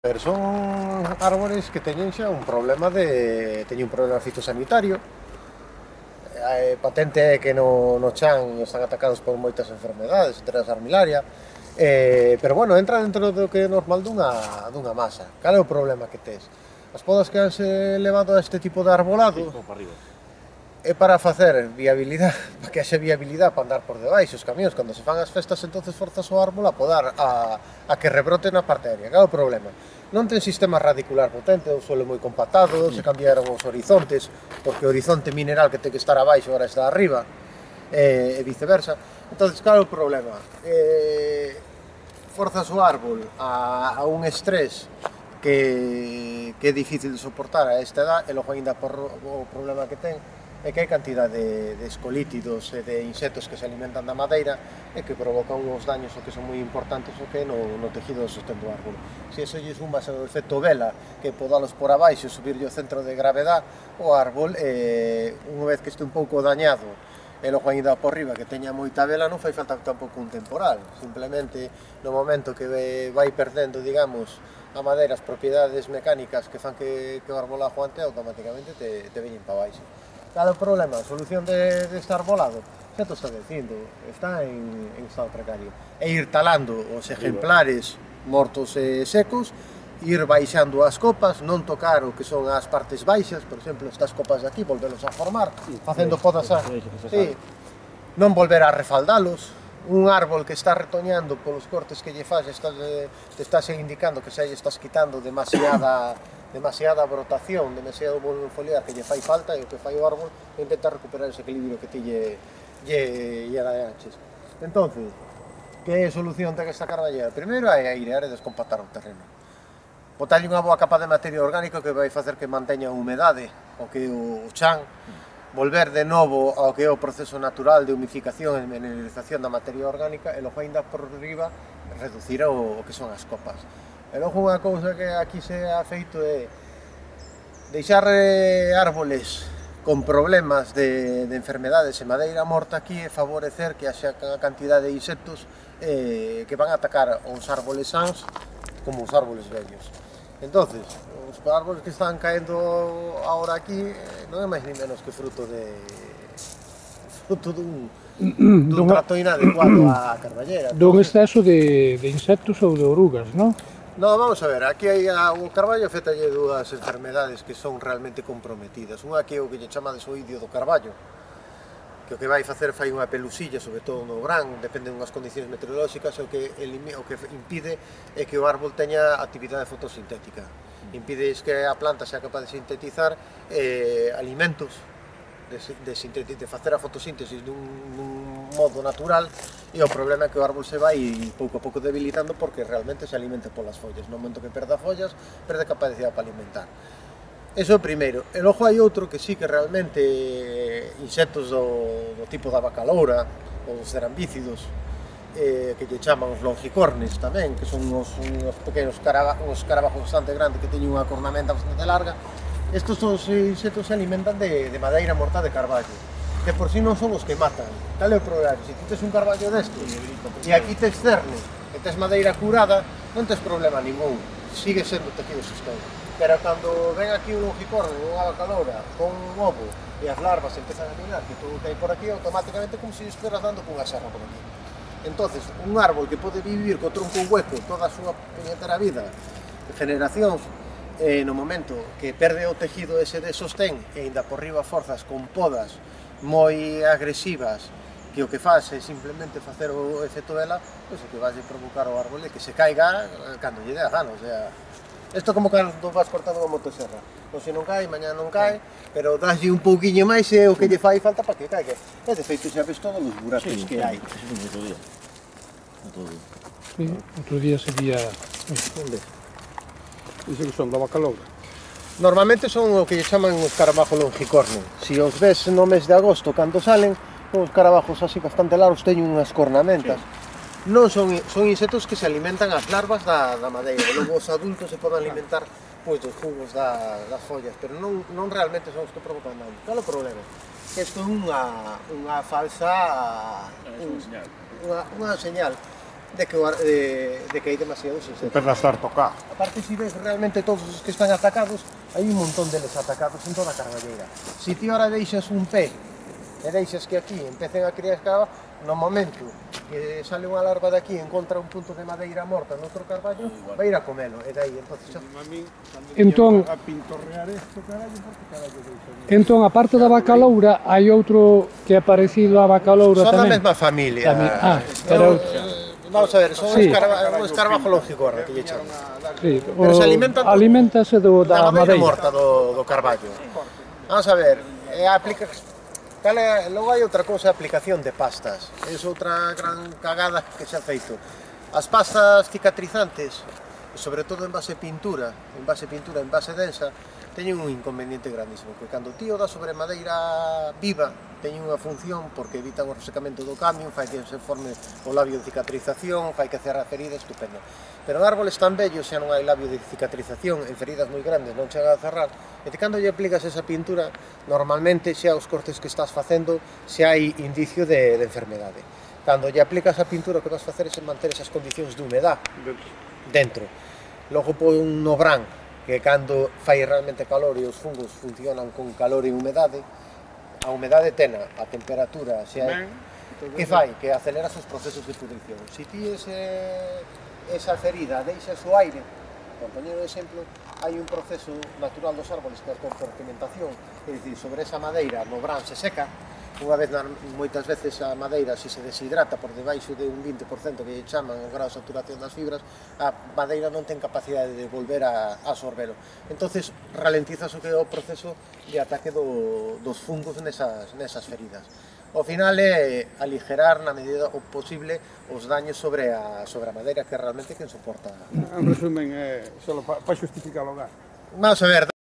Pero son árbores que teñen xa un problema de teñen un problema fitosanitario. A eh, patente é que no, no chan están atacados por moitas enfermedades, entre as armilaria. Eh, pero bueno, entra dentro do que é normal dunha, dunha masa. Cal é o problema que tes? As podas que has eh, levado a este tipo de arbolado... Sí, para arriba é para facer viabilidade, para que haxe viabilidade para andar por debaixo os camións. Cando se fan as festas, entonces forzas o árbol a podar, a, a que rebrote na parte aérea. Claro, o problema. Non ten sistema radicular potente, o suelo moi compactado, se cambiaron os horizontes, porque o horizonte mineral que ten que estar abaixo agora está arriba, e, e viceversa. entonces claro, o problema. Eh, forzas o árbol a, a un estrés que, que é difícil de soportar a esta edad, e logo ainda por o problema que ten, e que hai cantidad de, de escolítidos e de insectos que se alimentan da madeira e que provocan uns daños o que son moi importantes o que no, no tejido do sostén do árbol. Se eso lle sumas o efecto vela, que podalos por abaixo, subirlle o centro de gravedad, o árbol, eh, unha vez que este un pouco dañado, e logo ainda por riba que teña moita vela non fai falta tampouco un temporal simplemente no momento que vai perdendo digamos a madeira as propiedades mecánicas que fan que, que o árbol aguante automáticamente te, te veñen para baixo o problema? A solución de, de estar volado xa te está dicindo, está en, en estado precario. E ir talando os ejemplares mortos e secos, ir baixando as copas, non tocar o que son as partes baixas, por exemplo, estas copas de aquí, volvelos a formar, facendo podas a... Sí, non volver a refaldalos, un árbol que está retoñando polos cortes que lle faz, estás, eh, te estás indicando que xa lle estás quitando demasiada demasiada brotación, demasiado volumen foliar que lle fai falta e o que fai o árbol é intentar recuperar ese equilibrio que ti lle, lle, lle anches. Entonces, que solución ten que sacar da llera? Primeiro é airear e descompactar o terreno. Botarlle unha boa capa de materia orgánica que vai facer que manteña a humedade, o que o chan, volver de novo ao que é o proceso natural de humificación e mineralización da materia orgánica e logo ainda por riba reducir o, o que son as copas. E logo unha cousa que aquí se ha feito é deixar eh, árboles con problemas de, de enfermedades e madeira morta aquí e favorecer que haxa a cantidad de insectos eh, que van a atacar os árboles sans como os árboles vellos. Entonces, os árboles que están caendo agora aquí eh, non é máis ni menos que fruto de fruto dun, dun trato inadecuado á carballera. Dun exceso de, de insectos ou de orugas, non? No, vamos a ver, aquí hai a un carballo fetalle dúas enfermedades que son realmente comprometidas. Unha que é o que lle chama desoidio do carballo, que o que vai facer fai unha pelusilla, sobre todo no gran, depende dunhas condicións meteorolóxicas, o que, o que impide é que o árbol teña actividade fotosintética. Mm. Impide que a planta sea capaz de sintetizar eh, alimentos de, de, de facer a fotosíntesis dun, dun modo natural e o problema é que o árbol se vai pouco a pouco debilitando porque realmente se alimenta polas follas. No momento que perda follas, perde capacidade para alimentar. Eso é o primeiro. E logo hai outro que sí que realmente eh, insectos do, do tipo da bacaloura ou dos cerambícidos eh, que lle chaman os longicornes tamén, que son uns, uns pequenos caraba, uns carabajos bastante grandes que teñen unha cornamenta bastante larga Estos os insectos se alimentan de, de madeira morta de carballo, que por si sí non son os que matan. Tal é o problema, se ti tes un carballo destes e aquí tes cerne, e tes madeira curada, non tes problema ningún, sigue sendo tejido sistema pero cando ven aquí un longicorno unha bacalora con un ovo e as larvas empezan a minar que todo que hai por aquí, automáticamente como se si estuvieras dando cunha serra por aquí. Entonces, un árbol que pode vivir co tronco hueco toda a súa puñetera vida, generacións, eh, no momento que perde o tejido ese de sostén e ainda por riba forzas con podas moi agresivas que o que faz é simplemente facer o efecto dela, pois o que vas a provocar o árbol é que se caiga cando lle dé a gana, o sea, Isto como cando vas cortando a motoserra. Non se non cae, mañá non cae, sí. pero dáslle un pouquiño máis e o que lle fai falta para que caiga. E de feito xa ves todos os buracos sí, que hai. Sí, outro día. Outro día. Sí, outro día sería... Onde? Dice que son da vaca longa. Normalmente son o que lle chaman os carabajos longicorne. Si os ves no mes de agosto cando salen, os carabajos así bastante largos, teñen unhas cornamentas. Sí. Non son, son insectos que se alimentan as larvas da, da madeira. Logo os adultos se poden alimentar pois dos jugos da, das follas, pero non, non realmente son os que provocan daño. Cal o problema? Que isto é unha, unha falsa... É unha señal. Unha, unha señal de que, de, de que hai demasiados insectos. Empeza a estar tocado. Aparte, se si ves realmente todos os que están atacados, hai un montón deles atacados en toda a carballeira. Se si ti ahora deixas un pé e deixas que aquí empecen a criar escava, no momento que sale unha larva de aquí e encontra un punto de madeira morta no outro carballo, ah, vai ir a comelo, e dai, entonces... Xa... Entón, a pintorrear isto, carallo, porque carallo deixo... Entón, a parte da bacaloura, hai outro que é parecido á bacaloura loura tamén. Son da mesma familia. Tamén. Ah, eh, era outro. Vamos a ver, son sí. escarba, un escarbajo lógico ahora que lle chamas. Sí, pero se alimentan alimentase do, da, da madeira. morta do, do carballo. Vamos a ver, e aplica, Tal é, logo hai outra cousa, a aplicación de pastas. É outra gran cagada que se ha feito. As pastas cicatrizantes, sobre todo en base pintura, en base pintura, en base densa, teñen un inconveniente grandísimo, que cando tío da sobre madeira viva teñen unha función porque evita o resecamento do camión, fai que se forme o labio de cicatrización, fai que cerra feridas, estupendo. Pero en árboles tan bellos xa non hai labio de cicatrización, en feridas moi grandes non chega a cerrar, e te cando lle aplicas esa pintura, normalmente xa os cortes que estás facendo xa hai indicio de, de enfermedade. Cando lle aplicas a pintura, o que vas facer é manter esas condicións de humedad dentro. Logo pon no bran, que cando fai realmente calor e os fungos funcionan con calor e humedade, a humedade tena, a temperatura xa é, que fai? Que aceleras os procesos de pudrición. Si ti ese, esa ferida deixas o aire, compañero un exemplo, hai un proceso natural dos árboles que é a compartimentación, é dicir, sobre esa madeira no bran se seca, unha vez moitas veces a madeira se se deshidrata por debaixo de un 20% que lle chaman o grado de saturación das fibras, a madeira non ten capacidade de volver a, a absorbelo. Entonces ralentizas o que é o proceso de ataque do, dos fungos nesas, nesas feridas. O final é aligerar na medida o posible os daños sobre a, sobre a madeira que realmente quen soporta. En resumen, é, só para pa xustificar o lugar. Vamos a ver,